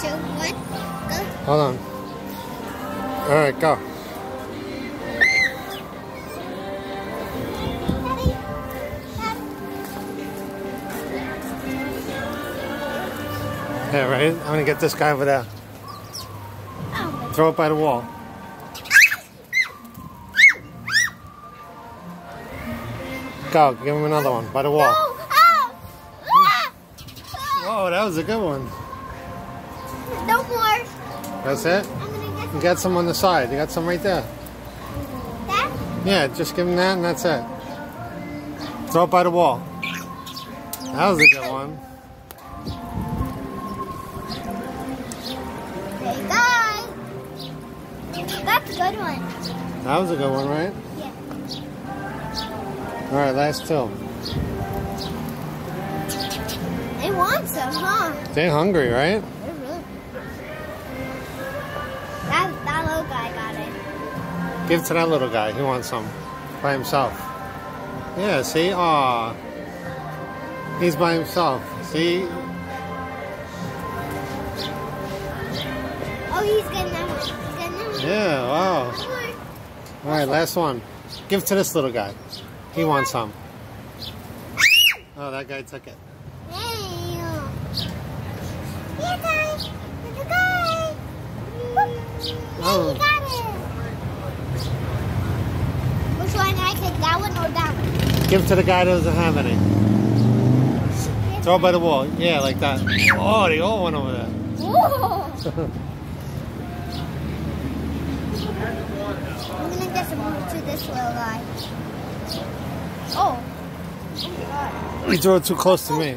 two, one, go. Hold on. All right, go. Yeah, right? I'm gonna get this guy over there. Oh, Throw it by the wall. Go, give him another one by the wall. no. Oh. Ah. Whoa, that was a good one. No more. That's it? Get You got some on the side. You got some right there. that. Yeah, just give him that and that's it. Throw it by the wall. That was a good one. You. That's a good one. That was a good one, right? Yeah. All right, last two. They want some, huh? They're hungry, right? Give it to that little guy. He wants some by himself. Yeah, see? Aw. He's by himself. See? Oh, he's getting that one. He's getting that one. Yeah, wow. All right, last one. Give it to this little guy. He wants some. Oh, that guy took it. Hey. Here, guy. Guy. Oh. Hey, he got it. Which one? I take that one or that one? Give it to the guy that doesn't have any. Throw it by the wall. Yeah, like that. Oh, they all went over there. I'm gonna get some more to this little guy. Oh. Oh my god. You threw it too close to me.